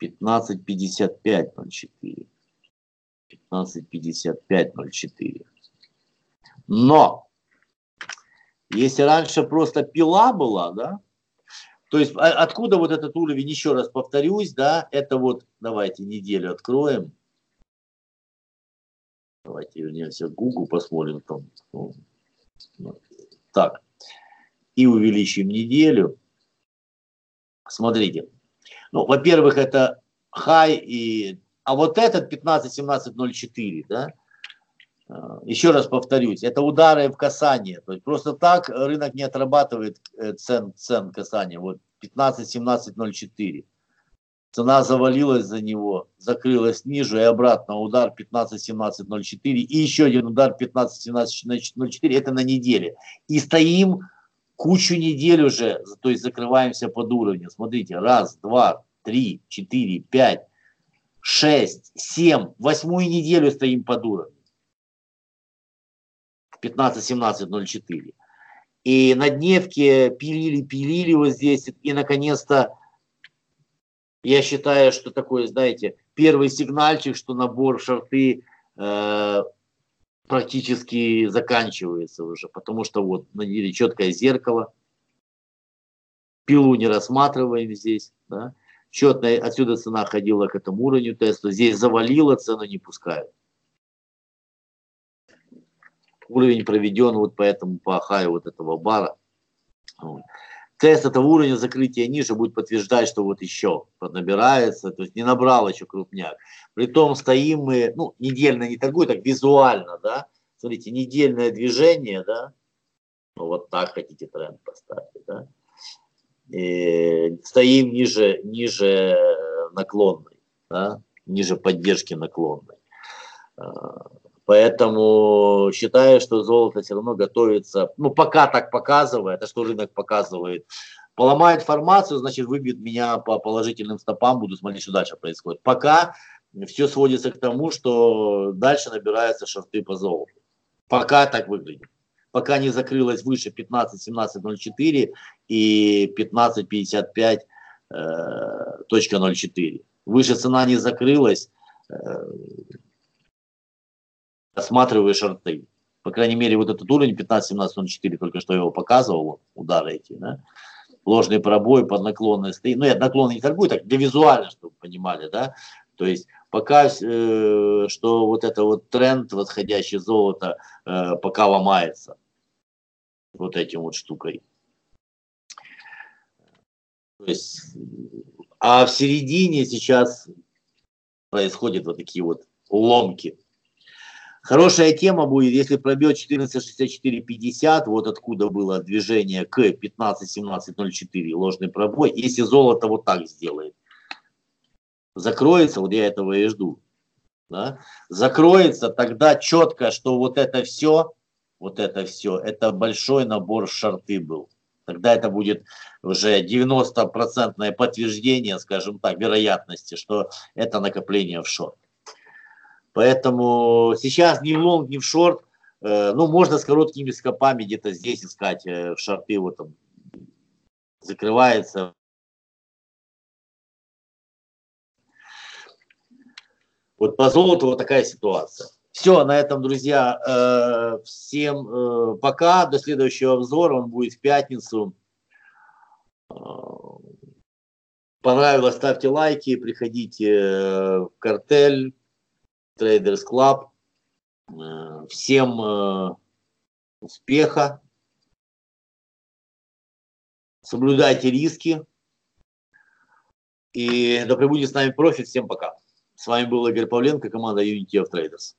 15.55.04. 15.55.04. Но, если раньше просто пила была, да, то есть а, откуда вот этот уровень, еще раз повторюсь, да, это вот, давайте неделю откроем. Давайте вернемся к Google, посмотрим там. Так, и увеличим неделю. Смотрите, ну, во-первых, это high и... А вот этот 15-17-04, да, а, еще раз повторюсь, это удары в касание. То есть просто так рынок не отрабатывает э, цен, цен касания. Вот 15-17-04. Цена завалилась за него, закрылась ниже и обратно удар 15-17-04 и еще один удар 15-17-04, это на неделе. И стоим кучу недель уже, то есть закрываемся под уровнем. Смотрите, раз, два, три, четыре, пять, шесть, семь, восьмую неделю стоим под уровнем. 15-17-04. И на дневке пилили, пилили вот здесь. И наконец-то я считаю, что такое, знаете, первый сигнальчик, что набор шарты э, практически заканчивается уже. Потому что вот надели четкое зеркало. Пилу не рассматриваем здесь. Да? Четно отсюда цена ходила к этому уровню теста. Здесь завалила, цену не пускают уровень проведен вот поэтому по хаю вот этого бара. Вот. Тест этого уровня закрытия ниже будет подтверждать, что вот еще набирается, то есть не набрал еще крупняк. Притом стоим мы, ну, недельно не торгую, так визуально, да, смотрите, недельное движение, да, ну, вот так хотите тренд поставить, да, и стоим ниже, ниже наклонной, да, ниже поддержки наклонной. А, Поэтому считаю, что золото все равно готовится, ну пока так показывает, а что рынок показывает, поломает формацию, значит выбьет меня по положительным стопам, буду смотреть, что дальше происходит. Пока все сводится к тому, что дальше набираются шорты по золоту. Пока так выглядит. Пока не закрылась выше 15.17.04 и 15.55.04. Э, выше цена не закрылась, э, осматриваю шарты. По крайней мере, вот этот уровень 15-17-04, только что я его показывал, удары эти, да, ложный пробой под наклонной стоит. Ну, я наклонно не торгую, так для визуально, чтобы понимали, да. То есть пока, э, что вот это вот тренд восходящий золото э, пока ломается вот этим вот штукой. То есть, а в середине сейчас происходят вот такие вот ломки. Хорошая тема будет, если пробьет 14.64.50, вот откуда было движение к 15.17.04, ложный пробой, если золото вот так сделает. Закроется, вот я этого и жду. Да? Закроется, тогда четко, что вот это все, вот это все, это большой набор шарты был. Тогда это будет уже 90% подтверждение, скажем так, вероятности, что это накопление в шорт. Поэтому сейчас ни в лонг, ни в шорт, э, ну, можно с короткими скопами где-то здесь искать э, в шорты, вот там закрывается. Вот по золоту вот такая ситуация. Все, на этом, друзья, э, всем пока, до следующего обзора, он будет в пятницу. Понравилось, ставьте лайки, приходите в картель, Traders Club. Э, всем э, успеха. Соблюдайте риски. И да пребудет с нами профит. Всем пока. С вами был Игорь Павленко, команда Unity of Traders.